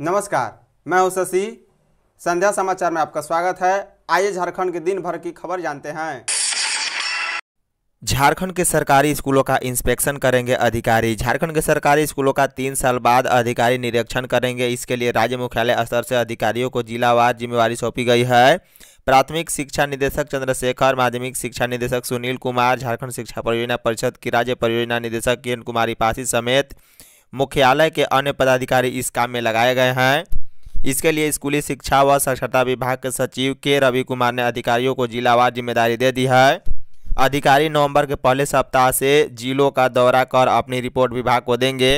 नमस्कार, मैं हूँ शशि। संध्या समाचार में आपका स्वागत है। आइए झारखंड के दिन भर की खबर जानते हैं। झारखंड के सरकारी स्कूलों का इंस्पेक्शन करेंगे अधिकारी। झारखंड के सरकारी स्कूलों का तीन साल बाद अधिकारी निरीक्षण करेंगे। इसके लिए राज्य मुख्यालय स्तर से अधिकारियों को जिलावार जिम्मेवारी सौंपी गई है। प्राथमिक शिक्षा निदेशक चंद्रशेखर, माध्यमिक शिक्षा निदेशक सुनील कुमार, झारखंड शिक्षा परियोजना परिषद की राज्य परियोजना निदेशक किरण कुमारी पासी समेत मुख्यालय के अन्य पदाधिकारी इस काम में लगाए गए हैं। इसके लिए स्कूली शिक्षा व साक्षरता विभाग के सचिव के रवि कुमार ने अधिकारियों को जिलावार ज़िम्मेदारी दे दी है। अधिकारी नवंबर के पहले सप्ताह से जिलों का दौरा कर अपनी रिपोर्ट विभाग को देंगे।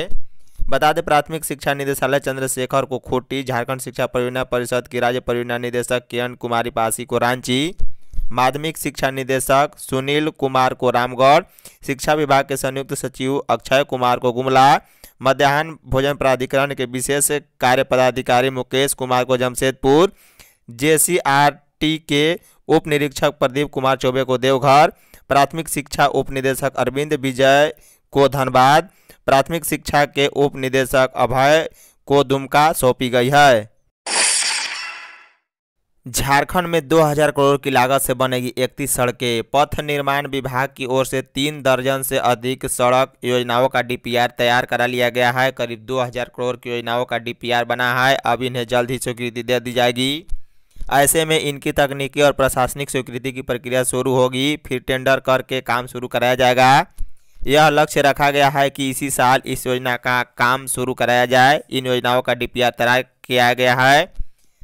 बता दें, प्राथमिक शिक्षा निदेशालय चंद्रशेखर को खूंटी झारखंड शिक्षा परियोजना परिषद की राज्य परियोजना निदेशक किरण कुमारी पासी को रांची, माध्यमिक शिक्षा निदेशक सुनील कुमार को रामगढ़, शिक्षा विभाग के संयुक्त सचिव अक्षय कुमार को गुमला, मध्याह्न भोजन प्राधिकरण के विशेष कार्य पदाधिकारी मुकेश कुमार को जमशेदपुर, जेसीआरटी के उप निरीक्षक प्रदीप कुमार चौबे को देवघर, प्राथमिक शिक्षा उप निदेशक अरविंद विजय को धनबाद प्राथमिक शिक्षा के उप निदेशक अभय को दुमका सौंपी गई है। झारखंड में 2000 करोड़ की लागत से बनेगी 31 सड़कें। पथ निर्माण विभाग की ओर से तीन दर्जन से अधिक सड़क योजनाओं का डीपीआर तैयार करा लिया गया है। करीब 2000 करोड़ की योजनाओं का डीपीआर बना है। अब इन्हें जल्द ही स्वीकृति दे दी जाएगी। ऐसे में इनकी तकनीकी और प्रशासनिक स्वीकृति की प्रक्रिया शुरू होगी। फिर टेंडर करके काम शुरू कराया जाएगा। यह लक्ष्य रखा गया है कि इसी साल इस योजना का काम शुरू कराया जाए। इन योजनाओं का डीपीआर तैयार किया गया है।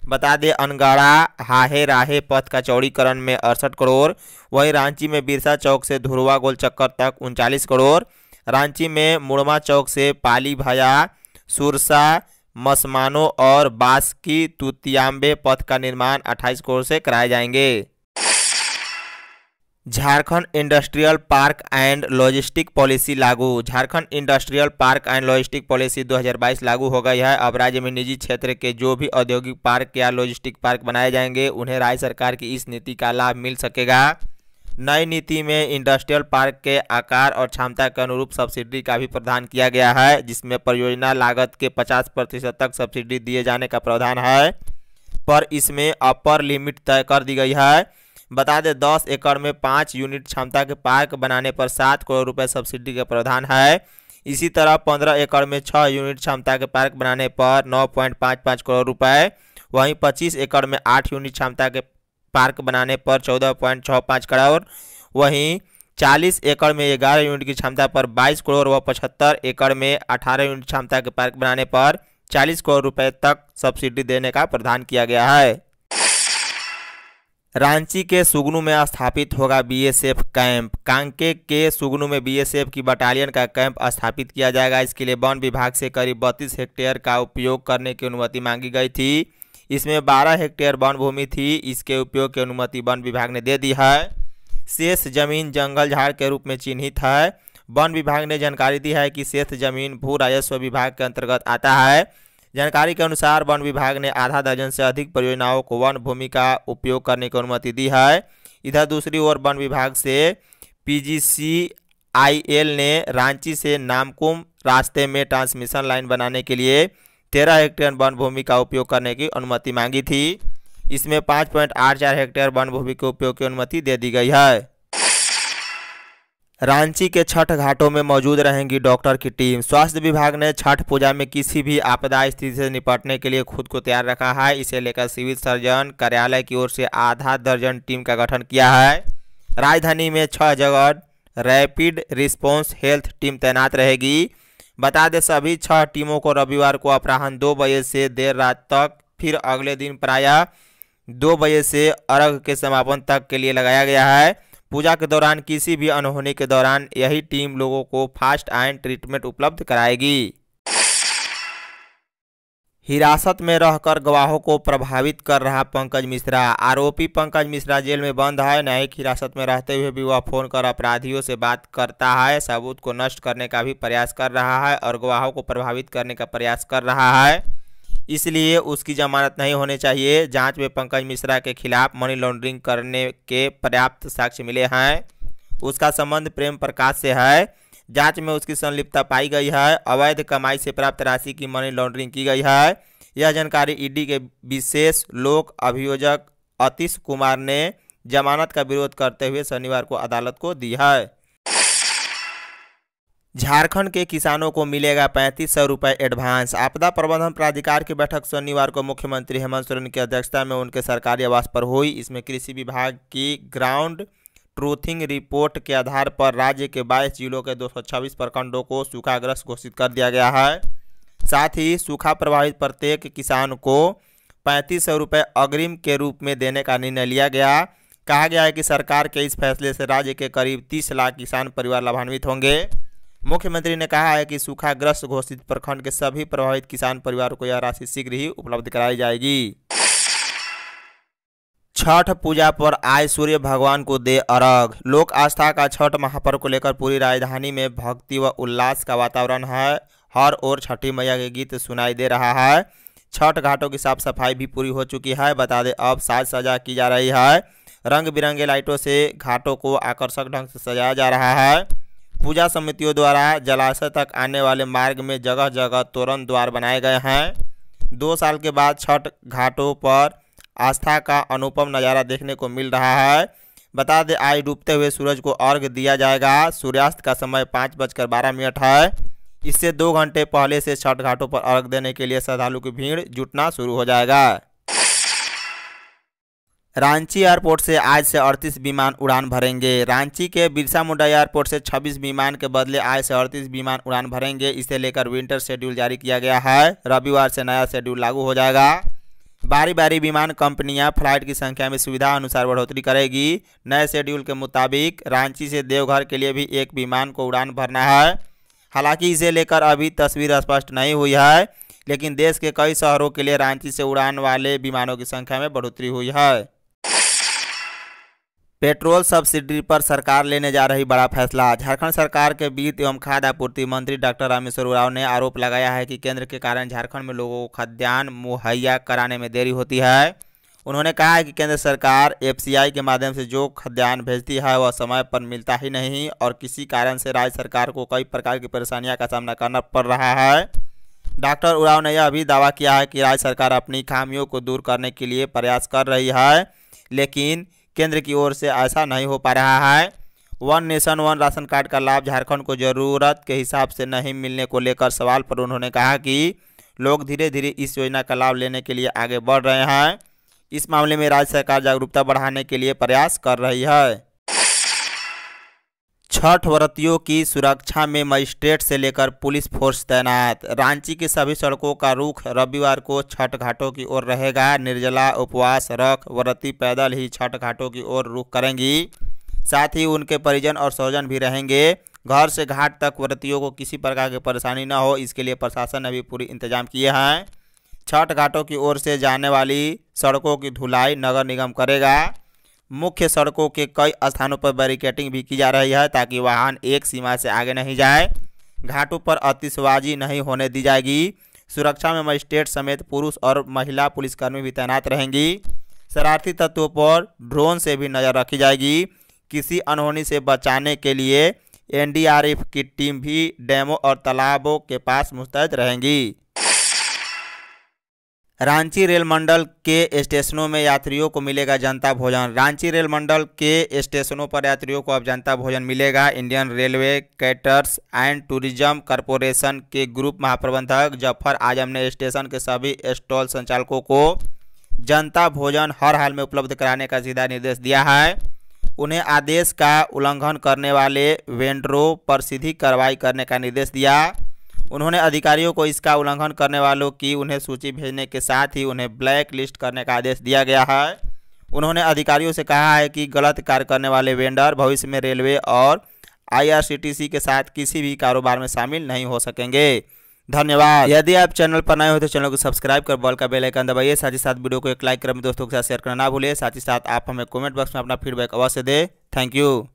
बता दें अनगढ़ा हाहे राहे पथ का चौड़ीकरण में अड़सठ करोड़, वहीं रांची में बिरसा चौक से धुरवा गोल चक्कर तक उनचालीस करोड़, रांची में मुड़मा चौक से पाली भया, सुरसा, मसमानो और बासकी तुतियांबे पथ का निर्माण 28 करोड़ से कराए जाएँगे। Jharkhand industrial park and logistic policy लागू। Jharkhand industrial park and logistic policy 2022 लागू हो गई है अब राज्य में निजी क्षेत्र के जो भी औद्योगिक पार्क या लॉजिस्टिक पार्क बनाए जाएँगे, उन्हें राज्य सरकार की इस नीति का लाभ मिल सकेगा। नई नीति में इंडस्ट्रियल पार्क के आकार और क्षमता के अनुरूप सब्सिडी का भी प्रावधान किया गया है, जिसमें परियोजना लागत के 50 प्रतिशत तक सब्सिडी दिए जाने का प्रावधान है। पर इसमें अपर लिमिट तय कर दी गई है। बता दें, दस एकड़ में पाँच यूनिट क्षमता के पार्क बनाने पर सात करोड़ रुपए सब्सिडी का प्रावधान है। इसी तरह पंद्रह एकड़ में छः यूनिट क्षमता के पार्क बनाने पर नौ पॉइंट पाँच पाँच करोड़ रुपए, वहीं पच्चीस एकड़ में आठ यूनिट क्षमता के पार्क बनाने पर चौदह पॉइंट छः पाँच करोड़, वहीं चालीस एकड़ में ग्यारह यूनिट की क्षमता पर बाईस करोड़ व पचहत्तर एकड़ में अठारह यूनिट क्षमता के पार्क बनाने पर चालीस करोड़ रुपए तक सब्सिडी देने का प्रावधान किया गया है। रांची के सुगनू में स्थापित होगा बीएसएफ कैंप। कांके के सुगनू में बीएसएफ की बटालियन का कैंप स्थापित किया जाएगा। इसके लिए वन विभाग से करीब बत्तीस हेक्टेयर का उपयोग करने की अनुमति मांगी गई थी। इसमें 12 हेक्टेयर वन भूमि थी। इसके उपयोग की अनुमति वन विभाग ने दे दी है। शेष ज़मीन जंगल झाड़ के रूप में चिन्हित है। वन विभाग ने जानकारी दी है कि शेष ज़मीन भू राजस्व विभाग के अंतर्गत आता है। जानकारी के अनुसार वन विभाग ने आधा दर्जन से अधिक परियोजनाओं को वन भूमि का उपयोग करने की अनुमति दी है। इधर दूसरी ओर वन विभाग से पीजीसीआईएल ने रांची से नामकुम रास्ते में ट्रांसमिशन लाइन बनाने के लिए तेरह हेक्टेयर वन भूमि का उपयोग करने की अनुमति मांगी थी। इसमें पाँच पॉइंट आठ चार हेक्टेयर वन भूमि के उपयोग की अनुमति दे दी गई है। रांची के छठ घाटों में मौजूद रहेंगी डॉक्टर की टीम। स्वास्थ्य विभाग ने छठ पूजा में किसी भी आपदा स्थिति से निपटने के लिए खुद को तैयार रखा है। इसे लेकर सिविल सर्जन कार्यालय की ओर से आधा दर्जन टीम का गठन किया है। राजधानी में छह जगह रैपिड रिस्पांस हेल्थ टीम तैनात रहेगी। बता दें, सभी छह टीमों को रविवार को अपराह्न दो बजे से देर रात तक, फिर अगले दिन प्रायः दो बजे से अर्घ के समापन तक के लिए लगाया गया है। पूजा के दौरान, किसी भी अनहोनी के दौरान, यही टीम लोगों को फास्ट एंड ट्रीटमेंट उपलब्ध कराएगी। हिरासत में रहकर गवाहों को प्रभावित कर रहा पंकज मिश्रा। आरोपी पंकज मिश्रा जेल में बंद है। न्यायिक हिरासत में रहते हुए भी वह फ़ोन कर अपराधियों से बात करता है। सबूत को नष्ट करने का भी प्रयास कर रहा है और गवाहों को प्रभावित करने का प्रयास कर रहा है। इसलिए उसकी जमानत नहीं होनी चाहिए। जाँच में पंकज मिश्रा के खिलाफ मनी लॉन्ड्रिंग करने के पर्याप्त साक्ष्य मिले हैं। उसका संबंध प्रेम प्रकाश से है। जाँच में उसकी संलिप्तता पाई गई है। अवैध कमाई से प्राप्त राशि की मनी लॉन्ड्रिंग की गई है। यह जानकारी ईडी के विशेष लोक अभियोजक अतीश कुमार ने जमानत का विरोध करते हुए शनिवार को अदालत को दी है। झारखंड के किसानों को मिलेगा पैंतीस सौ रुपये एडवांस। आपदा प्रबंधन प्राधिकार की बैठक शनिवार को मुख्यमंत्री हेमंत सोरेन की अध्यक्षता में उनके सरकारी आवास पर हुई। इसमें कृषि विभाग की ग्राउंड ट्रूथिंग रिपोर्ट के आधार पर राज्य के 22 जिलों के 226 प्रखंडों को सूखाग्रस्त घोषित कर दिया गया है। साथ ही सूखा प्रभावित प्रत्येक किसान को पैंतीस सौ रुपये अग्रिम के रूप में देने का निर्णय लिया गया। कहा गया है कि सरकार के इस फैसले से राज्य के करीब 30 लाख किसान परिवार लाभान्वित होंगे। मुख्यमंत्री ने कहा है कि सूखाग्रस्त घोषित प्रखंड के सभी प्रभावित किसान परिवारों को यह राशि शीघ्र ही उपलब्ध कराई जाएगी। छठ पूजा पर आए सूर्य भगवान को दे अर्घ। लोक आस्था का छठ महापर्व को लेकर पूरी राजधानी में भक्ति व उल्लास का वातावरण है। हर ओर छठी मैया के गीत सुनाई दे रहा है। छठ घाटों की साफ़ सफ़ाई भी पूरी हो चुकी है। बता दें, अब साज सजा की जा रही है। रंग बिरंगे लाइटों से घाटों को आकर्षक ढंग से सजाया जा रहा है। पूजा समितियों द्वारा जलाशय तक आने वाले मार्ग में जगह जगह तोरण द्वार बनाए गए हैं। दो साल के बाद छठ घाटों पर आस्था का अनुपम नज़ारा देखने को मिल रहा है। बता दें, आज डूबते हुए सूरज को अर्घ दिया जाएगा। सूर्यास्त का समय पाँच बजकर बारह मिनट है। इससे दो घंटे पहले से छठ घाटों पर अर्घ देने के लिए श्रद्धालु की भीड़ जुटना शुरू हो जाएगा। रांची एयरपोर्ट से आज से 38 विमान उड़ान भरेंगे। रांची के बिरसा मुंडा एयरपोर्ट से 26 विमान के बदले आज से 38 विमान उड़ान भरेंगे। इसे लेकर विंटर शेड्यूल जारी किया गया है। रविवार से नया शेड्यूल लागू हो जाएगा। बारी बारी विमान कंपनियाँ फ़्लाइट की संख्या में सुविधा अनुसार बढ़ोतरी करेगी। नए शेड्यूल के मुताबिक रांची से देवघर के लिए भी एक विमान को उड़ान भरना है। हालाँकि इसे लेकर अभी तस्वीर स्पष्ट नहीं हुई है, लेकिन देश के कई शहरों के लिए रांची से उड़ान वाले विमानों की संख्या में बढ़ोतरी हुई है। पेट्रोल सब्सिडी पर सरकार लेने जा रही बड़ा फैसला। झारखंड सरकार के वित्त एवं खाद्य आपूर्ति मंत्री डॉक्टर रामेश्वर उराव ने आरोप लगाया है कि केंद्र के कारण झारखंड में लोगों को खाद्यान्न मुहैया कराने में देरी होती है। उन्होंने कहा है कि केंद्र सरकार एफसीआई के माध्यम से जो खाद्यान्न भेजती है, वह समय पर मिलता ही नहीं और किसी कारण से राज्य सरकार को कई प्रकार की परेशानियाँ का सामना करना पड़ रहा है। डॉक्टर उराव ने यह भी दावा किया है कि राज्य सरकार अपनी खामियों को दूर करने के लिए प्रयास कर रही है, लेकिन केंद्र की ओर से ऐसा नहीं हो पा रहा है। One nation, one ration card का लाभ झारखंड को ज़रूरत के हिसाब से नहीं मिलने को लेकर सवाल पर उन्होंने कहा कि लोग धीरे धीरे इस योजना का लाभ लेने के लिए आगे बढ़ रहे हैं। इस मामले में राज्य सरकार जागरूकता बढ़ाने के लिए प्रयास कर रही है। छठ व्रतियों की सुरक्षा में मजिस्ट्रेट से लेकर पुलिस फोर्स तैनात। रांची की सभी सड़कों का रुख रविवार को छठ घाटों की ओर रहेगा। निर्जला उपवास रख व्रती पैदल ही छठ घाटों की ओर रुख करेंगी। साथ ही उनके परिजन और स्वजन भी रहेंगे। घर से घाट तक व्रतियों को किसी प्रकार की परेशानी न हो, इसके लिए प्रशासन ने भी पूरी इंतज़ाम किए हैं। छठ घाटों की ओर से जाने वाली सड़कों की धुलाई नगर निगम करेगा। मुख्य सड़कों के कई स्थानों पर बैरिकेटिंग भी की जा रही है ताकि वाहन एक सीमा से आगे नहीं जाए। घाटों पर आतिशबाजी नहीं होने दी जाएगी। सुरक्षा में मजिस्ट्रेट समेत पुरुष और महिला पुलिसकर्मी भी तैनात रहेंगी। शरारती तत्वों पर ड्रोन से भी नज़र रखी जाएगी। किसी अनहोनी से बचाने के लिए एनडीआरएफ की टीम भी डैमों और तालाबों के पास मुस्तैद रहेंगी। रांची रेल मंडल के स्टेशनों में यात्रियों को मिलेगा जनता भोजन। रांची रेल मंडल के स्टेशनों पर यात्रियों को अब जनता भोजन मिलेगा। Indian Railway Caterers and Tourism Corporation के ग्रुप महाप्रबंधक ज़फ़र आज़म ने स्टेशन के सभी स्टॉल संचालकों को जनता भोजन हर हाल में उपलब्ध कराने का सीधा निर्देश दिया है। उन्हें आदेश का उल्लंघन करने वाले वेंडरों पर सीधी कार्रवाई करने का निर्देश दिया। उन्होंने अधिकारियों को इसका उल्लंघन करने वालों की उन्हें सूची भेजने के साथ ही उन्हें ब्लैक लिस्ट करने का आदेश दिया गया है। उन्होंने अधिकारियों से कहा है कि गलत कार्य करने वाले वेंडर भविष्य में रेलवे और आईआरसीटीसी के साथ किसी भी कारोबार में शामिल नहीं हो सकेंगे। धन्यवाद। यदि आप चैनल पर नए हो तो चैनल को सब्सक्राइब कर बॉल का बेल आइकन दबाइए, साथ ही साथ वीडियो को एक लाइक कर दोस्तों के साथ शेयर करना ना भूलिए। साथ ही साथ आप हमें कमेंट बॉक्स में अपना फीडबैक अवश्य दें। Thank you.